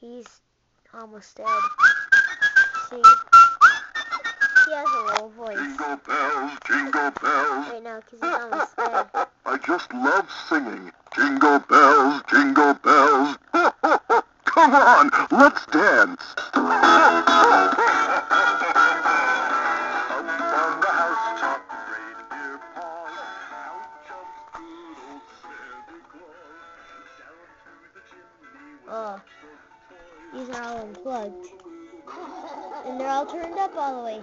He's almost dead. See? He has a low voice. Jingle bells, jingle bells. Right now, because he's almost dead. I just love singing. Jingle bells, jingle bells. Come on, let's dance. unplugged. And they're all turned up all the way.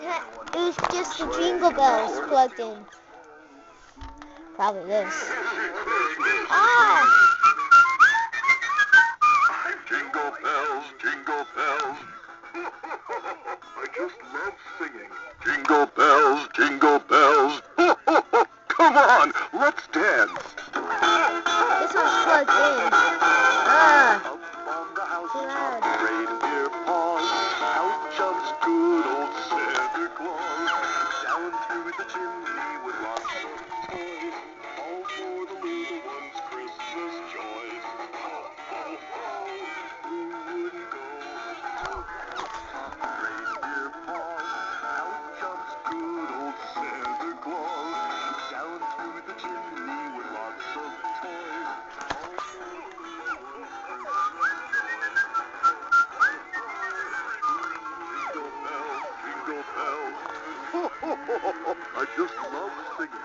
It was just the jingle bells plugged in. Probably this. Ah! Jingle bells, jingle bells. I just love singing. Jingle bells, jingle bells. Come on, let's dance. This one's plugged in. Through just love singing.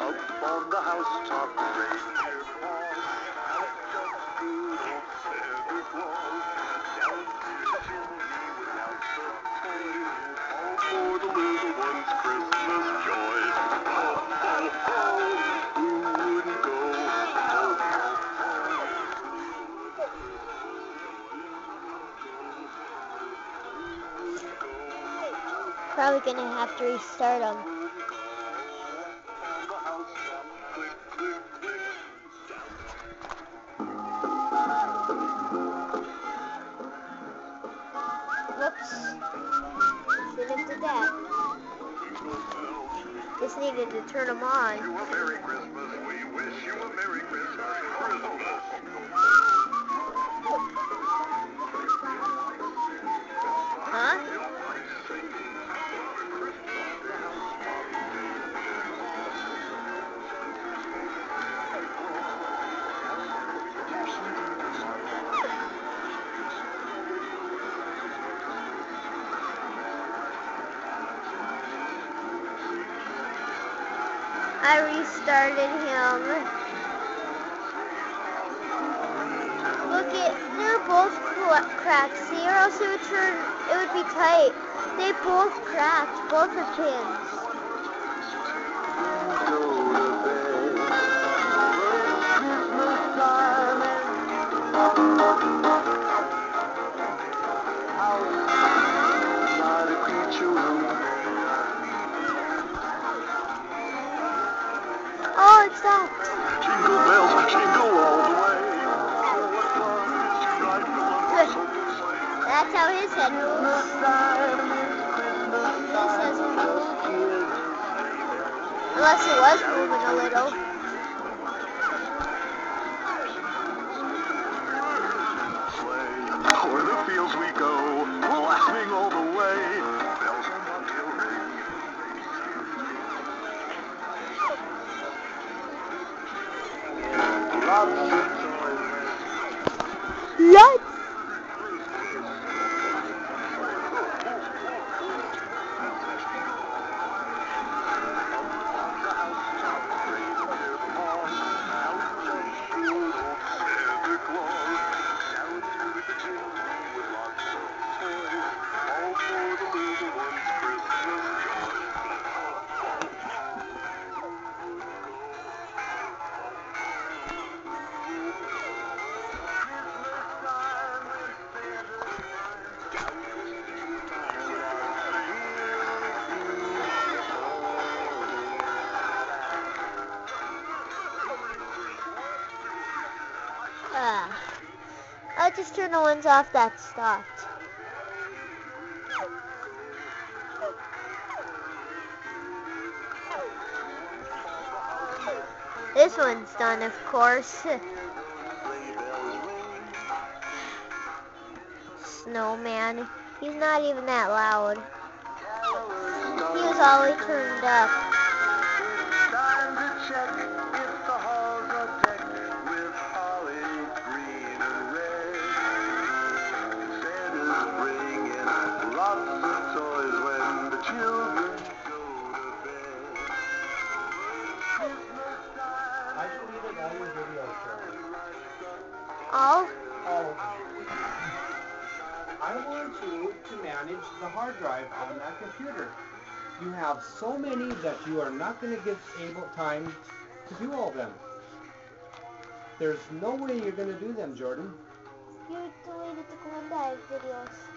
Up on the housetop, Probably gonna have to restart them. Whoops. Should have did that. Just needed to turn them on. I restarted him. Look at, they're both cracked. See, or else it would turn, it would be tight. They both cracked, both the pins. Oh, it stopped. Jingle bells, jingle all the way. That's how his head moves. Unless it was moving a little. Toys. just turn the ones off that stopped. This one's done, of course. Snowman. He's not even that loud. He was always turned up. I want you to manage the hard drive on that computer. You have so many that you are not going to get able time to do all of them. There's no way you're going to do them, Jordan. You deleted the Glendive videos.